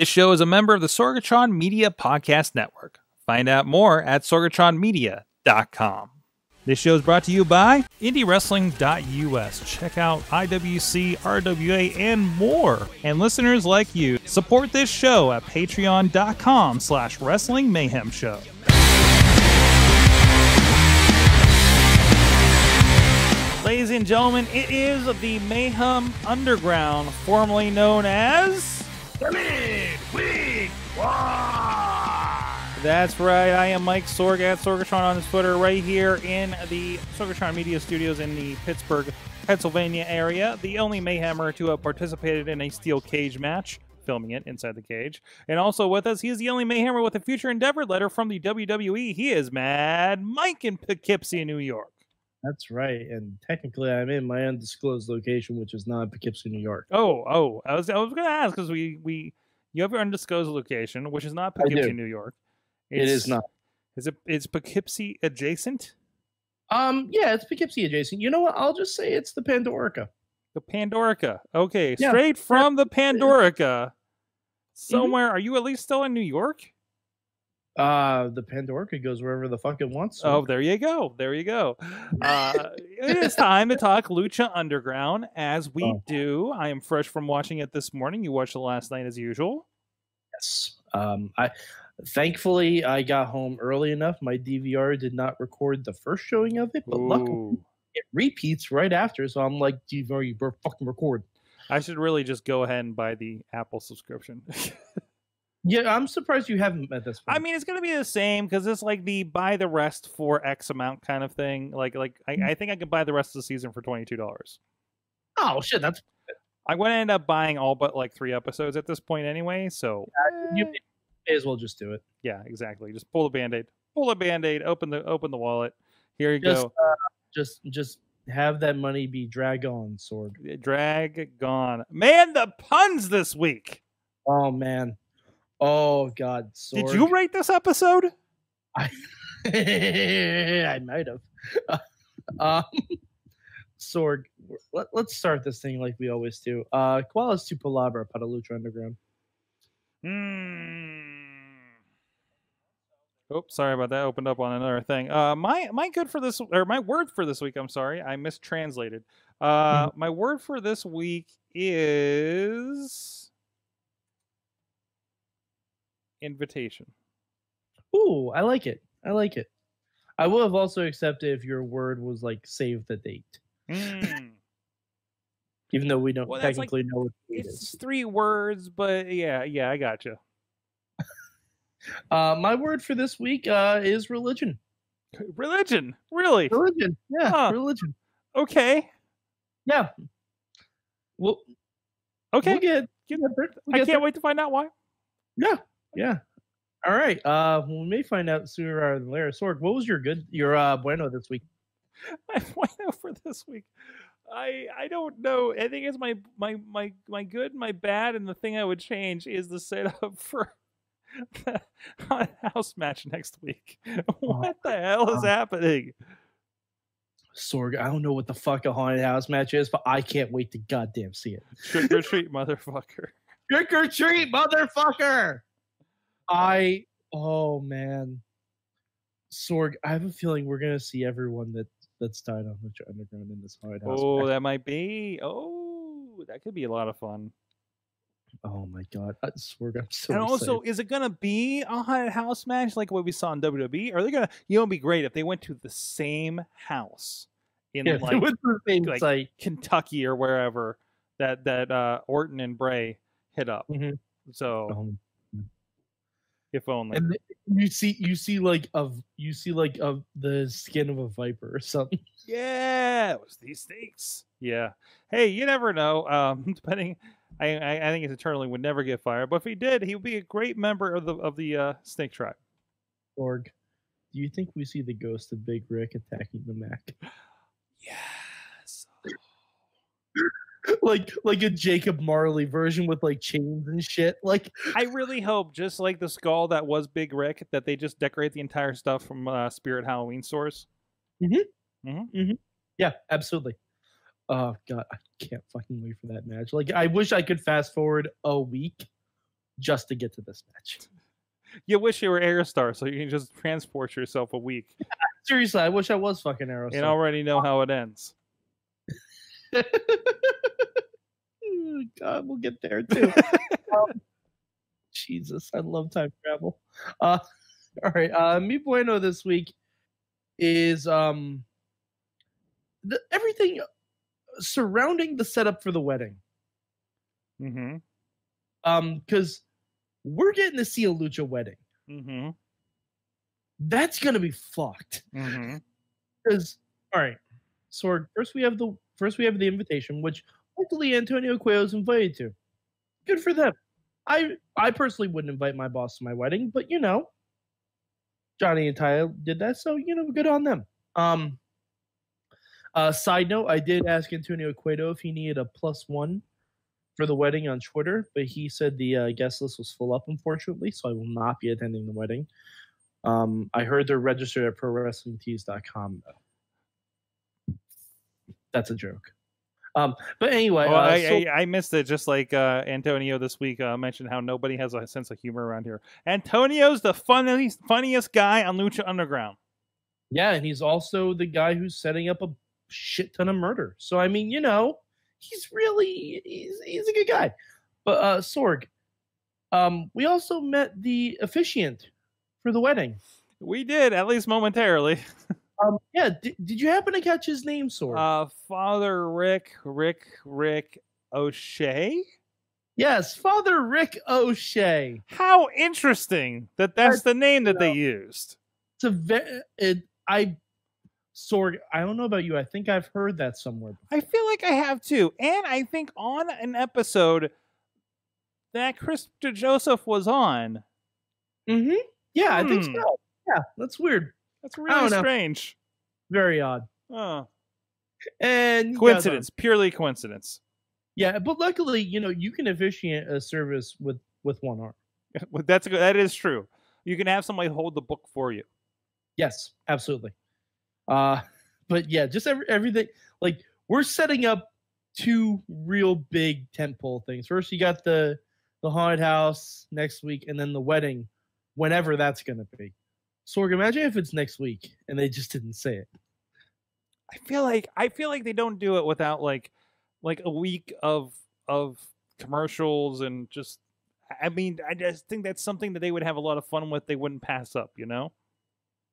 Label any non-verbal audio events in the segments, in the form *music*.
This show is a member of the Sorgatron Media Podcast Network. Find out more at sorgatronmedia.com. This show is brought to you by IndieWrestling.us. Check out IWC, RWA, and more. And listeners like you, support this show at patreon.com slash wrestling mayhem show. Ladies and gentlemen, it is the Mayhem Underground, formerly known as... That's right. I am Mike Sorg at Sorgatron on his Twitter, right here in the Sorgatron Media Studios in the Pittsburgh, Pennsylvania area. The only Mayhemmer to have participated in a steel cage match, filming it inside the cage. And also with us, he is the only Mayhemmer with a future endeavor letter from the WWE. He is Mad Mike in Poughkeepsie, New York. That's right. And technically, I'm in my undisclosed location, which is not Poughkeepsie, New York. Oh, oh, I was I was gonna ask because we we you have your undisclosed location, which is not Poughkeepsie, New York. It is not. Is it? Is Poughkeepsie adjacent? Um, yeah, it's Poughkeepsie adjacent. You know what? I'll just say it's the Pandorica. The Pandorica. Okay, Yeah. straight from the Pandorica. Mm-hmm. Somewhere. Are you at least still in New York? Uh, the Pandorica goes wherever the fuck it wants. to. Oh, there you go. There you go. *laughs* Uh, it is time to talk Lucha Underground as we Oh. do. I am fresh from watching it this morning. You watched it last night as usual. yes. Um, I thankfully I got home early enough. My DVR did not record the first showing of it, but luckily it repeats right after. So I'm like, DVR, you better fucking record. I should really just go ahead and buy the Apple subscription. *laughs* Yeah, I'm surprised you haven't at this point. I mean, it's gonna be the same because it's like the buy the rest for X amount kind of thing. Like, like I, Mm. I think I could buy the rest of the season for twenty two dollars. oh shit, that's I'm gonna end up buying all but like three episodes at this point anyway. So you eh, may as well just do it. yeah, exactly. Just pull the band-aid. Pull the band-aid, open the open the wallet. Here you Just, go. uh, just, just have that money be drag on, sword. Drag gone. Man, the puns this week. Oh man. Oh god. Sorg. Did you rate this episode? I *laughs* I might have. *laughs* um, Sorg, let, let's start this thing like we always do. Uh, ¿Cuál es tu palabra para underground? Hmm. Oops, sorry about that. Opened up on another thing. Uh, my my good for this or my word for this week. I'm sorry, I mistranslated. Uh, Mm-hmm. my word for this week is invitation. Ooh, I like it. I like it. I would have also accepted if your word was like save the date, Mm. *laughs* even though we don't Well, that's like- technically know what the date it's is. three words, but yeah, yeah, I got you. *laughs* Uh, my word for this week uh, is religion. *laughs* Religion, really? Religion. Yeah, Huh. religion. Okay, Yeah. Well, okay. we'll get, Get- we'll get I can't there. wait to find out why. Yeah, yeah. All right. Uh, we may find out sooner rather than later. Sorg, what was your good, your uh, bueno this week? *laughs* my bueno for this week. I I don't know. I think it's my my my my good, my bad, and the thing I would change is the setup *laughs* for the haunted house match next week. *laughs* What the hell is God. happening? Sorg, I don't know what the fuck a haunted house match is, but I can't wait to goddamn see it. Trick or treat, motherfucker. Trick or treat, motherfucker! I, oh man, Sorg, I have a feeling we're gonna see everyone that that's died on the Underground in this haunted house. Oh, that might be. Oh, that could be a lot of fun. oh my god, uh, Sorg, I'm so and also, excited. is it gonna be a haunted house match like what we saw in WWE? Are they gonna? You know, it'd be great if they went to the same house in yeah, like with the same like-. Kentucky or wherever that that uh, Orton and Bray hit up. Mhm. So Um, if only. and you see you see like of you see like of the skin of a viper or something yeah, it was these things. Yeah. Hey, you never know. Um, *laughs* depending, I, I I think his eternally would never get fired, but if he did, he would be a great member of the of the uh, Snake Tribe. org do you think we see the ghost of big rick attacking the mac *gasps* Yes. *laughs* like like a jacob marley version with like chains and shit like I really hope, just like the skull that was Big Rick, that they just decorate the entire stuff from uh, Spirit Halloween stores. Mm-hmm. Mm-hmm. Mm-hmm. yeah absolutely oh god i can't fucking wait for that match like i wish i could fast forward a week just to get to this match. *laughs* You wish you were Aerostar so you can just transport yourself a week *laughs* Seriously, I wish I was fucking Aerostar. and already know how it ends. God, we'll get there too. Um, *laughs* Jesus, I love time travel. Uh, *laughs* all right, uh, mi bueno this week is um the, everything surrounding the setup for the wedding. Mm-hmm. Um, because we're getting to see a lucha wedding. Mm-hmm. That's gonna be fucked. Mm-hmm. Because all right, Sorg. First we have the first we have the invitation, which luckily Antonio Cueto's invited to. Good for them. I I personally wouldn't invite my boss to my wedding, but you know, Johnny and Taya did that, so you know, good on them. Um. Uh, side note: I did ask Antonio Cueto if he needed a plus one for the wedding on Twitter, but he said the uh, guest list was full up, unfortunately, so I will not be attending the wedding. Um, I heard they're registered at ProWrestlingTees.com though. That's a joke. Um, but anyway, Well, uh, I, so- I, I missed it. Just like uh, Antonio this week uh, mentioned how nobody has a sense of humor around here. Antonio's the funniest funniest guy on Lucha Underground. yeah, and he's also the guy who's setting up a shit ton of murder. So I mean, you know, he's really he's he's a good guy. But uh, Sorg, um, we also met the officiant for the wedding. We did at least momentarily. *laughs* Um, yeah, did, did you happen to catch his name, Sorg? Uh, Father Rick, Rick, Rick O'Shea. yes, Father Rick O'Shea. How interesting that that's the name that they used. It's a very it, I Sorg. I don't know about you. I think I've heard that somewhere. I feel like I have too, and I think on an episode that Chris Joseph was on. Mm-hmm. Yeah, I think Hmm. so. Yeah, that's weird. That's really strange. Very odd. Oh, And coincidence, purely coincidence. Yeah, but luckily, you know, you can officiate a service with with one arm. *laughs* But That's good, that is true. You can have somebody hold the book for you. Yes, absolutely. Uh, but yeah, just every, everything. Like we're setting up two real big tentpole things. First, you got the the haunted house next week, and then the wedding, whenever that's going to be. Sorg, imagine if it's next week and they just didn't say it. I feel like I feel like they don't do it without like like a week of of commercials and just I mean I just think that's something that they would have a lot of fun with. They wouldn't pass up, you know.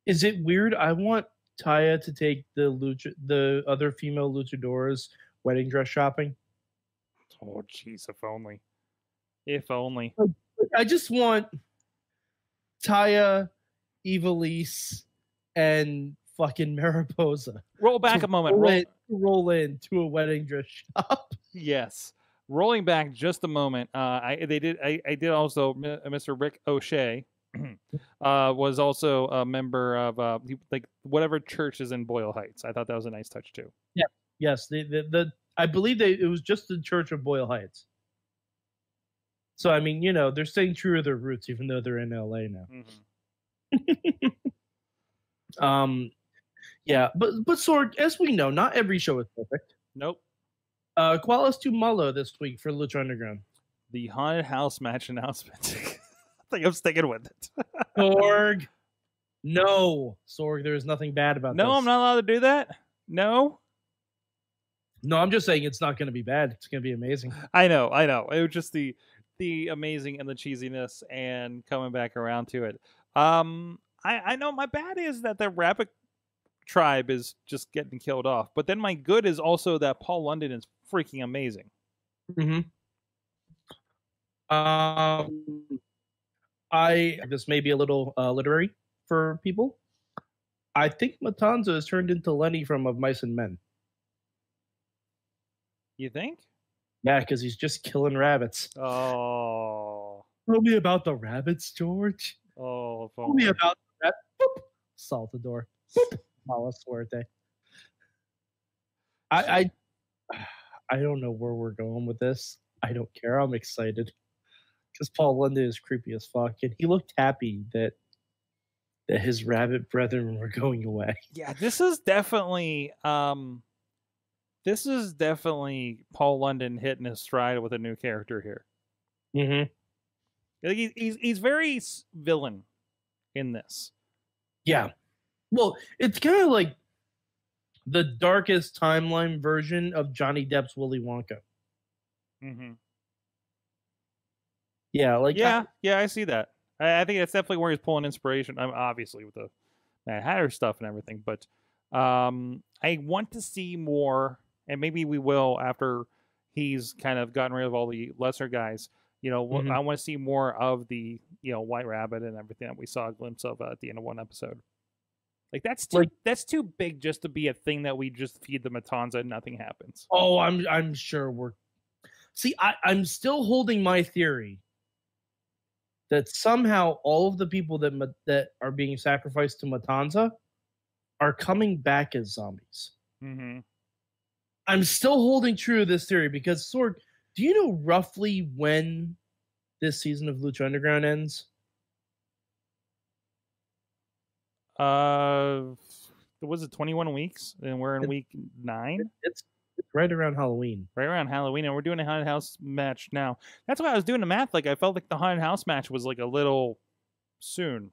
Is it weird? I want Taya to take the lucha, the other female luchadoras wedding dress shopping. Oh jeez, if only, if only. I just want Taya, Ivelisse, and fucking Mariposa Roll back a moment. roll, Roll, in, roll in to a wedding dress shop. *laughs* yes, rolling back just a moment. Uh, I they did. I, I did also. Uh, Mr. Rick O'Shea *clears throat* uh, was also a member of uh, like whatever church is in Boyle Heights. I thought that was a nice touch too. Yeah. Yes, the, the the I believe they it was just the Church of Boyle Heights. So I mean, you know, they're staying true to their roots, even though they're in LA now. Mhm. *laughs* Um, yeah, but but Sorg, as we know, not every show is perfect. Nope. Uh, Qualis to Malo this week for Lucha Underground. the haunted house match announcement. *laughs* I think I'm sticking with it. *laughs* Sorg, no, Sorg, there is nothing bad about no, this. I'm not allowed to do that. No, No, I'm just saying it's not going to be bad. It's going to be amazing. I know, I know. It was just the the amazing and the cheesiness and coming back around to it. Um, I I know my bad is that the rabbit tribe is just getting killed off, but then my good is also that Paul London is freaking amazing. Mm-hmm. Um, I this may be a little uh, literary for people. I think Matanza has turned into Lenny from Of Mice and Men. You think? Yeah, because he's just killing rabbits. Oh, Tell me about the rabbits, George. oh, Tell me about that. Boop. Saltador. Boop. Mala suerte. I, I *sighs* I don't know where we're going with this. I don't care. I'm excited because Paul London is creepy as fuck, and he looked happy that that his rabbit brethren were going away. Yeah, this is definitely um this is definitely Paul London hitting his stride with a new character here. Mm-hmm. Like, he's he's very s- villain in this. Yeah. Well, it's kind of like the darkest timeline version of Johnny Depp's Willy Wonka. Mm-hmm. Yeah, like I- yeah, yeah, I see that. I, I think that's definitely where he's pulling inspiration. I'm obviously with the Mad Hatter stuff and everything, but um, I want to see more, and maybe we will after he's kind of gotten rid of all the lesser guys. You know, Mhm. I want to see more of the you know White Rabbit and everything that we saw a glimpse of uh, at the end of one episode. Like that's too Like- that's too big just to be a thing that we just feed the Matanza and nothing happens. oh, I'm I'm sure we're. See, I, I'm still holding my theory that somehow all of the people that that are being sacrificed to Matanza are coming back as zombies. Mm-hmm. I'm still holding true to this theory because Sorg, do you know roughly when this season of Lucha Underground ends? Uh, was it 21 weeks? And we're in It- week nine. It's, it's right around Halloween. right around Halloween, and we're doing a haunted house match now. That's why I was doing the math. Like I felt like the haunted house match was like a little soon.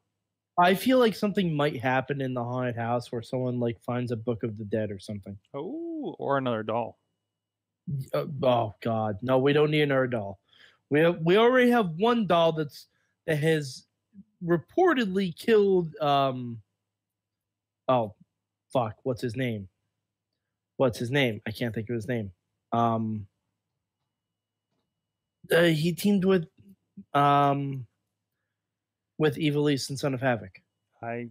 I feel like something might happen in the haunted house where someone like finds a book of the dead or something. Oh, or another doll. Uh, oh God, no, we don't need another doll. We have, we already have one doll that's that has reportedly killed. Um, oh, fuck, what's his name? What's his name? I can't think of his name. Um, uh, he teamed with um with Ivelisse and Son of Havoc I,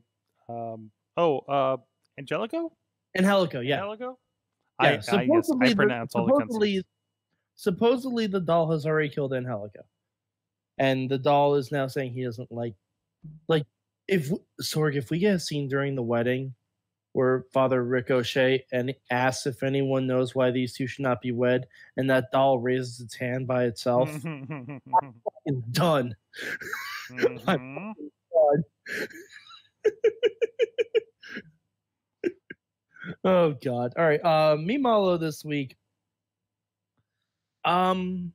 um, oh, uh, Angelico. and Helico. Yeah, Angelico. Yeah, I, I, guess supposedly I the- pronounce all the consonants. supposedly, supposedly the doll has already killed Angelico, and the doll is now saying he doesn't like, like if Sorg, if we get a scene during the wedding where Father Ricochet and asks if anyone knows why these two should not be wed, and that doll raises its hand by itself, *laughs* Mhm. it's done. *laughs* Mhm. *laughs* Oh God! All right. Uh, me Malo this week. Um,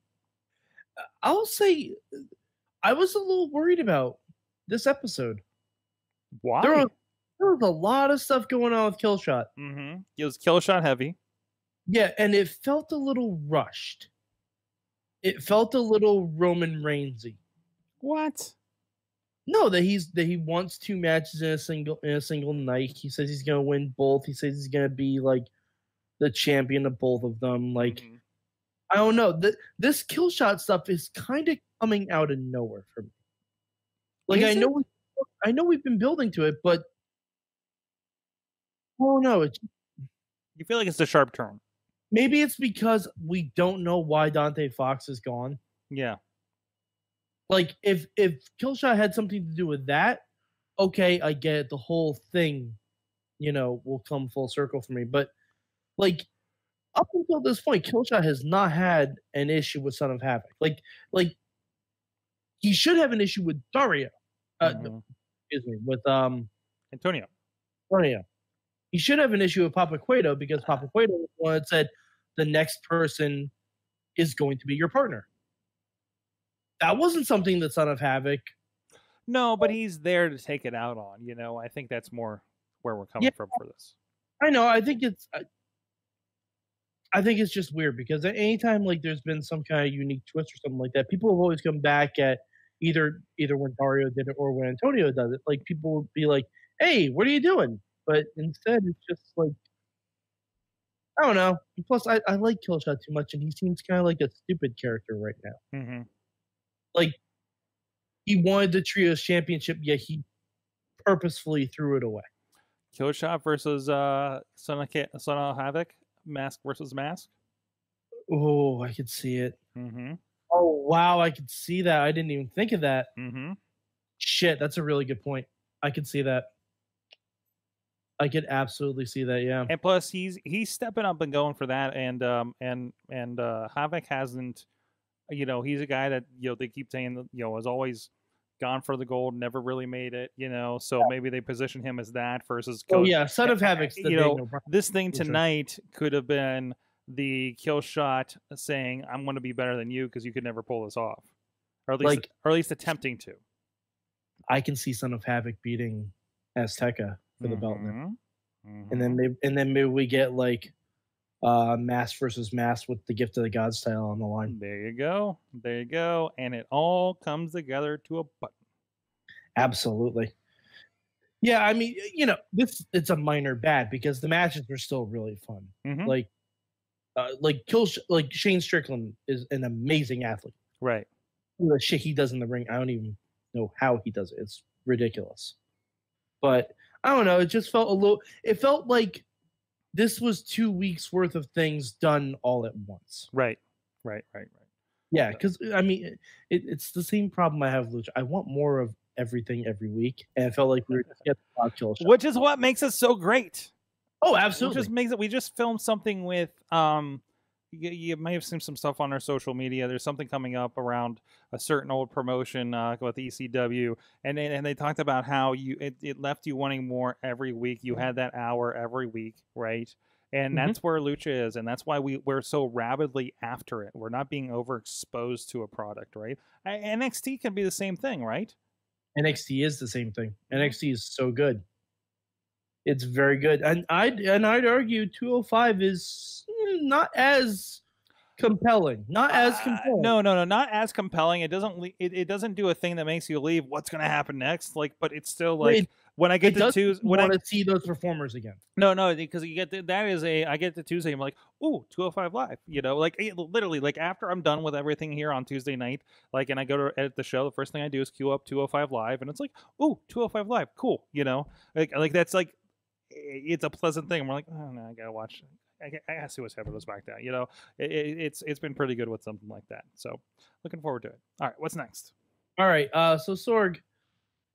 I'll say I was a little worried about this episode. Why? There was there was a lot of stuff going on with Killshot. mm-hmm. It was Killshot heavy. Yeah, and it felt a little rushed. It felt a little Roman Reignsy. What? No, that he's that he wants two matches in a single in a single night. He says he's gonna win both. He says he's gonna be like the champion of both of them. Like Mhm. I don't know. Th- this kill shot stuff is kind of coming out of nowhere for me. Like I Is know, we, I know we've been building to it, but I don't know. It's, you feel like it's a sharp turn. maybe it's because we don't know why Dante Fox is gone. Yeah. Like if if Killshot had something to do with that, okay, I get it. The whole thing, you know, will come full circle for me. But like up until this point, Killshot has not had an issue with Son of Havoc. Like like he should have an issue with Dario. Uh, Mhm. Excuse me, with um Antonio. Dario. He should have an issue with Papa Cueto because Papa Cueto was the one that said the next person is going to be your partner. That wasn't something that Son of Havoc No, but he's there to take it out on. You know, I think that's more where we're coming Yeah. from for this. I know. I think it's. I, I think it's just weird because anytime like there's been some kind of unique twist or something like that, people have always come back at either either when Dario did it or when Antonio does it. Like people will be like, "Hey, what are you doing?" But instead, it's just like I don't know. Plus, I, I like Killshot too much, and he seems kind of like a stupid character right now. hmm Like he wanted the trios championship, yet he purposefully threw it away. Killshot versus uh Son of, Ca- Son of Havoc. Mask versus mask. Oh, I could see it. Mm-hmm. Oh wow, I could see that. I didn't even think of that. Mm-hmm. Shit, that's a really good point. I could see that. I could absolutely see that. Yeah. And plus, he's he's stepping up and going for that. And um and and uh Havoc hasn't, you know, he's a guy that you know they keep saying you know has always gone for the gold, never really made it. You know, so maybe they position him as that versus. Oh yeah, Son of Havoc's you know, no. This thing tonight could have been the kill shot saying, "I'm going to be better than you because you could never pull this off." or at least Like- or at least attempting to. I can see Son of Havoc beating Azteca for the belt now. Mhm. and then Mhm. maybe and then maybe we get like uh mass versus mass with the gift of the gods title on the line. There you go, there you go, and it all comes together to a button. absolutely. Yeah i mean you know this it's a minor bad because the matches were still really fun. Mhm. like uh, like kill like shane strickland is an amazing athlete. Right. the shit he does in the ring i don't even know how he does it. It's ridiculous. But i don't know it just felt a little it felt like this was two weeks worth of things done all at once Right. Right. Right. Right. Yeah, because I mean, it, it's the same problem I have with Lucha. I want more of everything every week, and it felt like we were just getting a kill shots. Which is what makes it so great. Oh, absolutely. just makes it. We just filmed something with. Um, you, you may have seen some stuff on our social media. There's something coming up around a certain old promotion uh, with ECW, and they, and they talked about how you it, it left you wanting more every week. You had that hour every week, right? And Mhm. that's where Lucha is, and that's why we we're so rabidly after it. We're not being overexposed to a product, right? NXT can be the same thing, right? NXT is the same thing. NXT is so good. It's very good, and I'd and I'd argue 205 is not as compelling. Not as Uh, compelling. no, no, no, not as compelling. It doesn't. le- It, it doesn't do a thing that makes you leave. What's going to happen next? Like, but it's still like it- when I get to Tuesday. When I want to see those performers again. no, no, because you get to, that is a. I get to Tuesday. I'm like, ooh, 205 live. You know, like it, literally, like after I'm done with everything here on Tuesday night, like, and I go to edit the show. The first thing I do is queue up 205 live, and it's like, ooh, 205 live, cool. You know, like, like that's like, it's a pleasant thing. We're like, oh no, I gotta watch. I, I see what's happening with SmackDown. You know, it, it, it's it's been pretty good with something like that. So looking forward to it. All right, what's next? All right. Uh, so Sorg,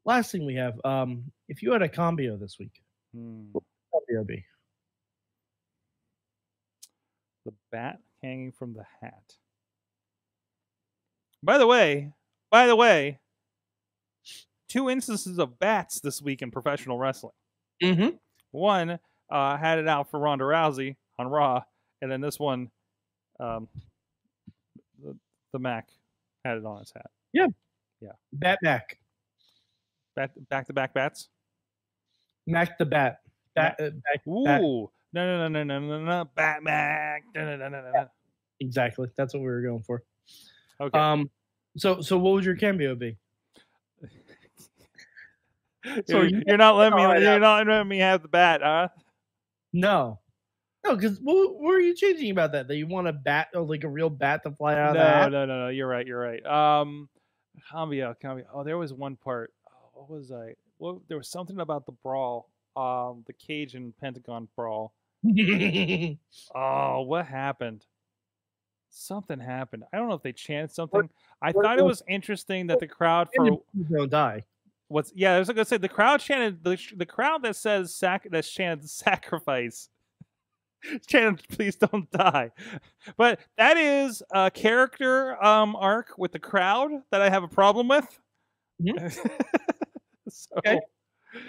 last thing we have. Um, if you had a combio this week, Hmm, what would be? the bat hanging from the hat. By the way, by the way, two instances of bats this week in professional wrestling. Mm-hmm. One uh, had it out for Ronda Rousey on Raw, and then this one, um, the, the Mac had it on his hat. Yeah, yeah. Bat Mac. Back back to back bats. Mac the bat. Bat, uh, back, Ooh, Bat- no no no no no no no bat Mac. No, no, no, no, no. exactly. That's what we were going for. Okay. Um, so so what would your cameo be? *laughs* so you're, you- you're not letting *laughs* me. Oh, You're know. not letting me have the bat, huh? No, no, because what, what are you changing about that? That you want a bat, or like a real bat to fly out of no, the no, no, no. You're right. You're right. Um, Cambio, Cambio. Oh, there was one part. Oh, what was I? Well, there was something about the brawl. Um, the cage and Pentagon brawl. *laughs* Oh, what happened? Something happened. I don't know if they chanted something. I what- thought it was interesting that the crowd for don't die. what's yeah, I was gonna say the crowd chanted the the crowd that says sac that chanted sacrifice. *laughs* chanted please don't die. But that is a character um arc with the crowd that I have a problem with. *laughs* so Okay.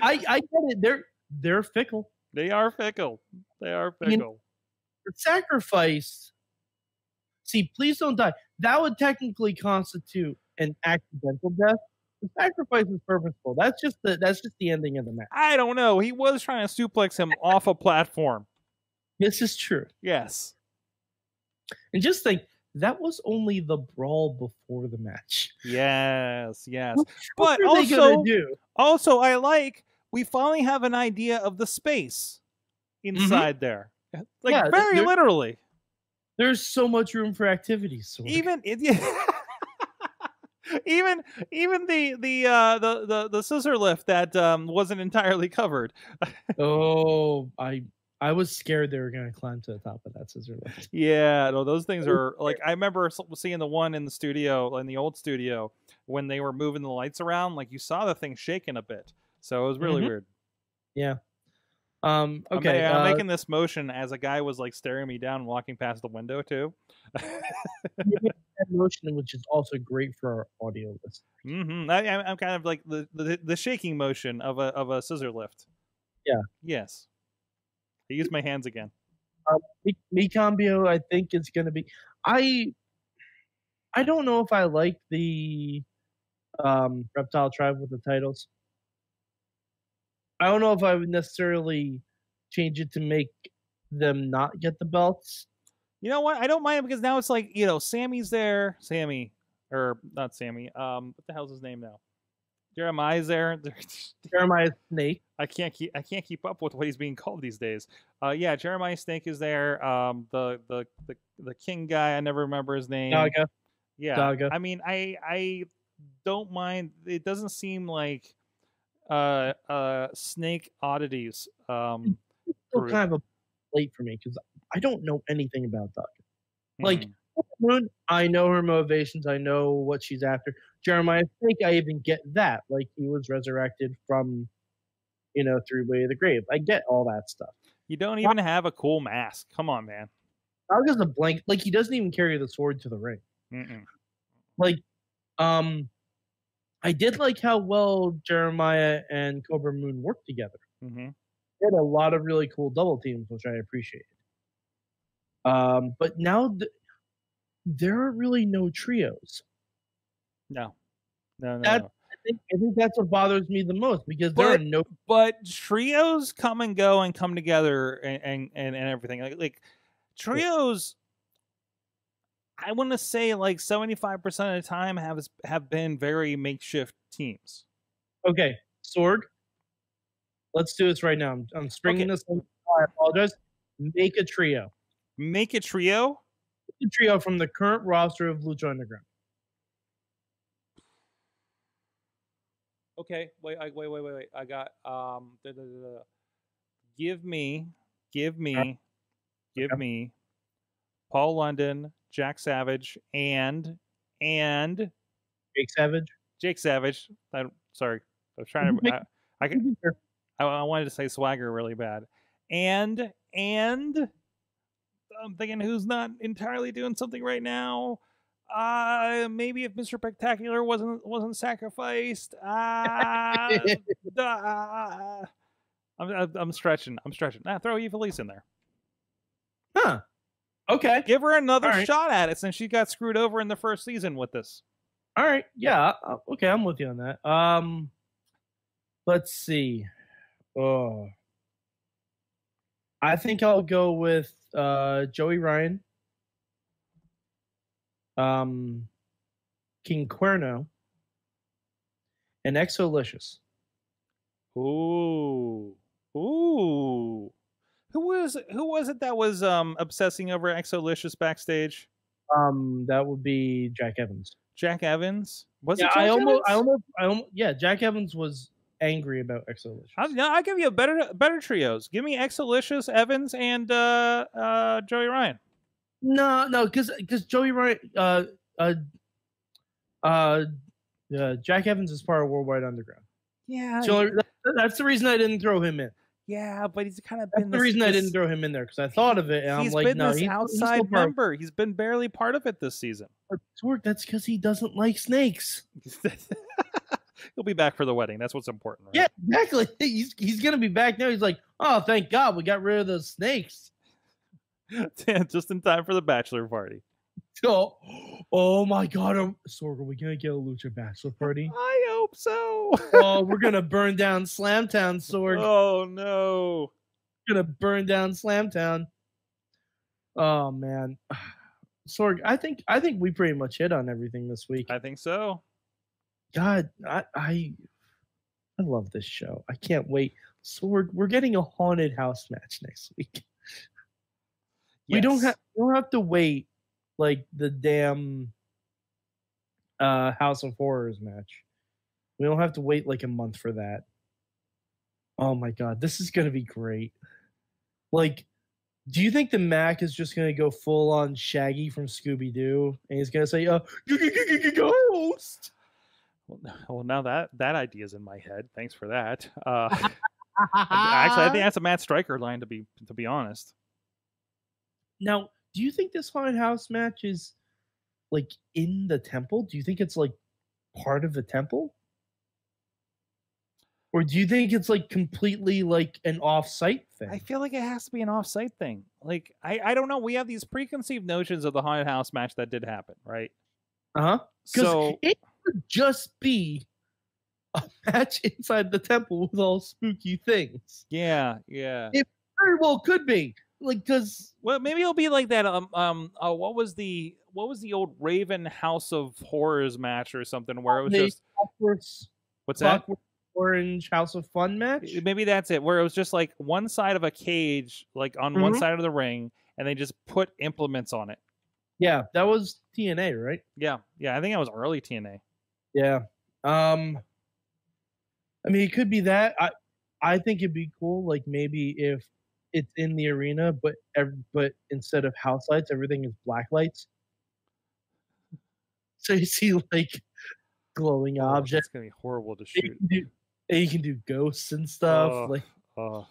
I I get it. They're they're fickle. they are fickle. They are fickle. The sacrifice. See, please don't die. That would technically constitute an accidental death. The sacrifice is purposeful. That's just the that's just the ending of the match. I don't know. He was trying to suplex him off a platform. This is true. Yes. And just think, that was only the brawl before the match. Yes, yes. What But they also, also I like we finally have an idea of the space inside there. Like Mm-hmm. Yeah, very there- literally. There's so much room for activities. Sorg. Even it, *laughs* yeah. even even the the uh the the, the scissor lift that um wasn't entirely covered. *laughs* oh, I I was scared they were gonna climb to the top of that scissor lift. Yeah, no, those things are like I remember seeing the one in the studio in the old studio when they were moving the lights around. Like you saw the thing shaking a bit, so it was really Mhm. weird. Yeah. Um, I'm okay, I'm, uh, making this motion as a guy was like staring me down, walking past the window too. *laughs* motion, which is also great for our audio listeners. hmm I, I'm I'm kind of like the, the the shaking motion of a of a scissor lift. Yeah. Yes. I use my hands again. Me Cambio, I think it's gonna be. I I don't know if I like the um, Reptile Tribe with the titles. I don't know if I would necessarily change it to make them not get the belts. You know what? I don't mind because now it's like you know, Sammy's there. Sammy, or not Sammy. Um, what the hell's his name now? Jeremiah's there. *laughs* Jeremiah Snake. I can't keep I can't keep up with what he's being called these days. Uh, yeah, Jeremiah Snake is there. Um, the the the the King guy. I never remember his name. Daga. Yeah. Daga. I mean, I I don't mind. It doesn't seem like uh uh snake oddities. Um, Still kind of a late for me because I don't know anything about Daga. Like. Moon, I know her motivations. I know what she's after. Jeremiah Snake, I even get that. Like he was resurrected from, you know, through way of the grave. I get all that stuff. you don't even have a cool mask. Come on, man. Daga's a blank. Like he doesn't even carry the sword to the ring. Mm-mm. Like, um, I did like how well Jeremiah and Cobra Moon worked together. hmm They had a lot of really cool double teams, which I appreciated. Um, but now th- there are really no trios. No, no, no. That- no. I think, I think that's what bothers me the most because there But- are no But trios come and go and come together and and and, and everything. Like like trios. I want to say like seventy five percent of the time have have been very makeshift teams. Okay, Sorg. Let's do this right now. I'm, I'm stringing Okay. this. I apologize. Make a trio. Make a trio. Make a trio from the current roster of Lucha Underground. Okay, wait, I, wait, wait, wait, wait. I got um. da- da- da-. Give me, give me, give Okay. me, Paul London, Jack Savage, and and Jake Savage. Jake Savage. I, sorry, I was trying to. I, I, I, I wanted to say Swagger really bad, and and I'm thinking who's not entirely doing something right now. Uh, maybe if Mr. Spectacular wasn't wasn't sacrificed. Uh, *laughs* uh, I'm, I'm I'm stretching. I'm stretching. Nah, throw Ivelisse in there. Huh. Okay. Give her another right. shot at it since she got screwed over in the first season with this. All right. Yeah. uh, Okay. I'm with you on that. Um, let's see. Oh, I think I'll go with uh Joey Ryan, um, King Cuerno, and XO Lishus. Ooh, ooh. Who was who was it that was um obsessing over XO Lishus backstage? Um, that would be Jack Evans. Jack Evans was yeah, it? Jack I almost, I almost, I almost, yeah. Jack Evans was angry about XO Lishus. I, no, I give you a better better trios. Give me XO Lishus, Evans, and uh uh Joey Ryan. No, no, because because Joey Ryan, uh, uh, uh, uh, Jack Evans is part of Worldwide Underground. Yeah, So that- that's the reason I didn't throw him in. yeah, but he's kind of That's been the this- reason I didn't throw him in there because I thought of it and I'm like, no, he's, he's outside still part of- member. He's been barely part of it this season. That's because he doesn't like snakes. *laughs* He'll be back for the wedding. That's what's important. Right? Yeah, exactly. *laughs* He's he's gonna be back now. He's like, oh, thank God we got rid of those snakes. *laughs* just in time for the bachelor party. So, oh my God, um, Sorg, are we gonna get a lucha bachelor party? *laughs* I hope so. oh, we're gonna burn down Slamtown, Sorg. oh no. gonna burn down Slamtown. Oh man, *sighs* Sorg, I think I think we pretty much hit on everything this week. I think so. God, I I, I love this show. I can't wait. Sorg, we're getting a haunted house match next week. *laughs* We don't have we don't have to wait like the damn uh House of Horrors match. We don't have to wait like a month for that. Oh my god, this is gonna be great. Like, do you think the Mac is just gonna go full on Shaggy from Scooby Doo and he's gonna say, "Uh, ghost"? Well, now that that idea is in my head. Thanks for that. Uh, *laughs* actually, I think that's a Matt Striker line to be to be honest. Now, do you think this haunted house match is like in the temple? Do you think it's like part of the temple? Or do you think it's like completely like an off-site thing? I feel like it has to be an off-site thing. Like I, I don't know. We have these preconceived notions of the haunted house match that did happen, right? Uh huh. Because So it could just be a *laughs* match inside the temple with all spooky things. yeah, yeah. It very well could be. Like, because Well, maybe it'll be like that. Um, um. Uh, what was the what was the old Raven House of Horrors match or something where it was just Clockwork's what's that? Orange House of Fun match. Maybe that's it. Where it was just like one side of a cage, like on one Mhm. side of the ring, and they just put implements on it. Yeah, that was TNA, right? Yeah, yeah. I think that was early TNA. Yeah. Um I mean it could be that. I I think it'd be cool like maybe if it's in the arena but ev- but instead of house lights everything is black lights. *laughs* So you see like glowing Oh, objects. It's gonna be horrible to And You shoot. can do, and you can do ghosts and stuff. Ugh. Like Oh,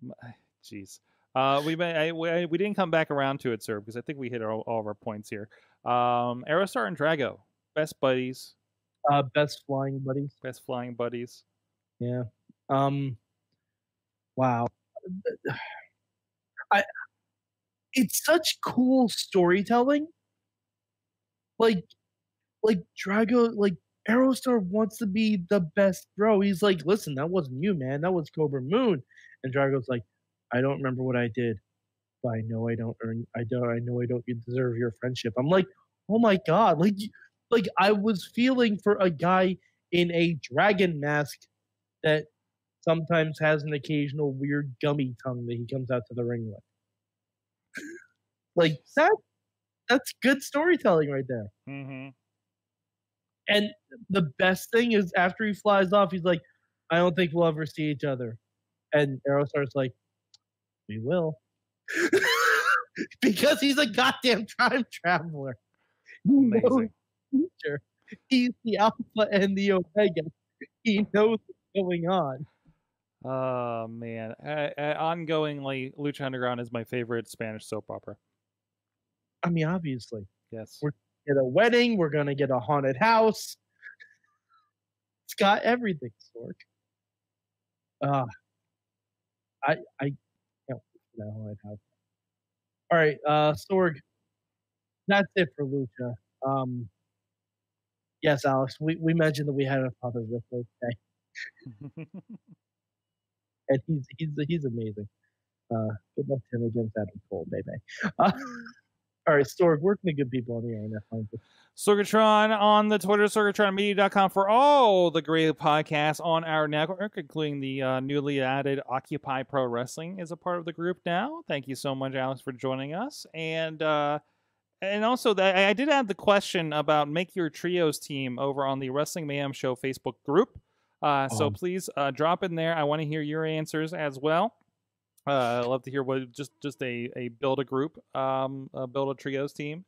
my- jeez. Uh, we may I, we, we didn't come back around to it, sir, because I think we hit all, all of our points here. Um, Aerostar and Drago, best buddies, uh best flying buddies. best flying buddies. Yeah. Um wow. I it's such cool storytelling. Like like Drago like Aerostar wants to be the best bro. He's like, listen, that wasn't you, man. That was Cobra Moon. And Drago's like, I don't remember what I did, but I know I don't earn I don't I know I don't deserve your friendship. I'm like, oh my god, like like I was feeling for a guy in a dragon mask that sometimes has an occasional weird gummy tongue that he comes out to the ring with. *laughs* like that that's good storytelling right there. Mm-hmm. And the best thing is after he flies off, he's like, I don't think we'll ever see each other. And Aerostar's like, We will. *laughs* because he's a goddamn time traveler. He Amazing. He's the alpha and the omega. He knows what's going on. Oh man, uh, uh, ongoingly, Lucha Underground is my favorite Spanish soap opera. I mean, obviously. Yes. We're- Get a wedding, we're gonna get a haunted house. It's got everything, Sorg. Uh I I can't wait for that haunted house. All right, uh Sorg. That's it for Lucha. Um Yes, Alex, we, we mentioned that we had a father with us today, *laughs* and he's he's he's amazing. Uh, good luck to him against Adam Cole, baby. *laughs* Uh, all right, Sorg, where can the good people on the internet find? Sorgatron on the Twitter, sorgatronmedia.com for all the great podcasts on our network, including the uh, newly added Occupy Pro Wrestling is a part of the group now. Thank you so much, Alex, for joining us. And uh, and also, that I I did add the question about make your trios team over on the Wrestling Mayhem Show Facebook group. Uh, so Oh. please uh, drop in there. I want to hear your answers as well. Uh, I'd love to hear what just just a, a build a group, um, uh, build a trios team.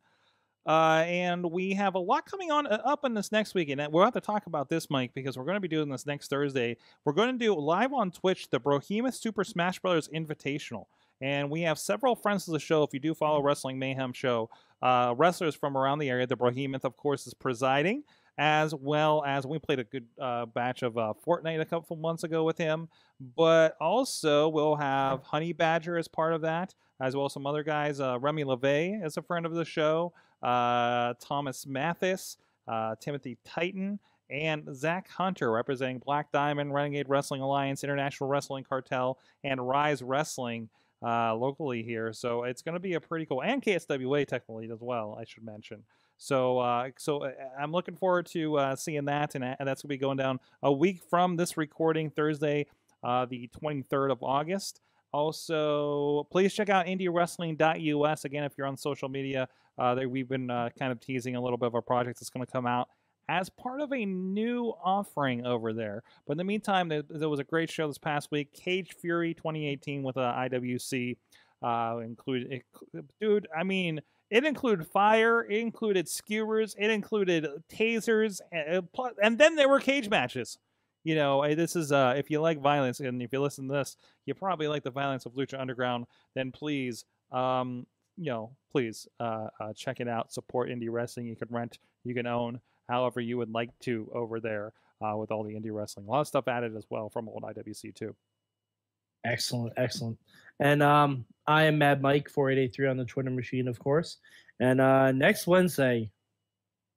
Uh, and we have a lot coming on uh, up in this next week, and we'll have to talk about this, Mike, because we're going to be doing this next Thursday. We're going to do live on Twitch the Brohemoth Super Smash Brothers Invitational, and we have several friends of the show. If you do follow Wrestling Mayhem Show, uh, wrestlers from around the area. The Brohemoth, of course, is presiding, as well as we played a good uh, batch of uh, Fortnite a couple months ago with him. But also, we'll have Honey Badger as part of that, as well as some other guys. Uh, Remy LeVay is a friend of the show uh, Thomas Mathis, uh, Timothy Titan, and Zach Hunter representing Black Diamond, Renegade Wrestling Alliance, International Wrestling Cartel, and Rise Wrestling uh, locally here. So it's going to be a pretty cool, and KSWA technically as well, I should mention. So, uh, so uh, I'm looking forward to uh, seeing that, and, and that's going to be going down a week from this recording, Thursday, uh, the 23rd of August. Also, please check out IndieWrestling.us again if you're on social media. Uh, there, we've been uh, kind of teasing a little bit of our project that's going to come out as part of a new offering over there. But in the meantime, there, there was a great show this past week, Cage Fury 2018 with uh, IWC. Uh, included, it, dude. I mean, it included fire, it included skewers, it included tasers, and, and then there were cage matches. You know, this is uh, if you like violence, and if you listen to this, you probably like the violence of Lucha Underground. Then please, um, you know, please uh, uh, check it out. Support indie wrestling. You can rent, you can own, however you would like to over there uh, with all the indie wrestling. A lot of stuff added as well from old IWC too. Excellent, excellent. And um, I am Mad Mike four eight eight three on the Twitter machine, of course. And uh, next Wednesday,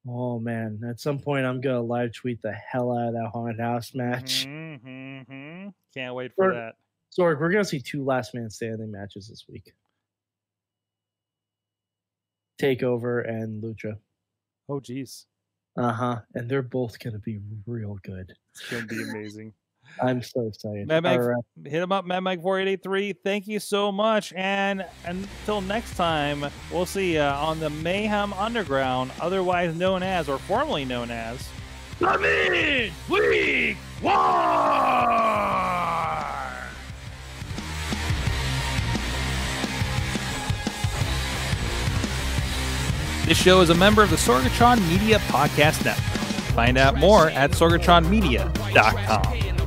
Oh man, at some point I'm gonna live tweet the hell out of that haunted house match. Mm-hmm. Can't wait for Or- that. Sorg, we're gonna see two last man standing matches this week. Takeover and Lucha. Oh, geez. Uh huh. And they're both gonna be real good. It's to be amazing. I'm so excited. Mad right. Hit him up, Mad Mike 4883. Thank you so much. And until next time, we'll see you on the Mayhem Underground, otherwise known as, or formerly known as, The Midweek War! This show is a member of the Sorgatron Media Podcast Network. Find out more at sorgatronmedia.com.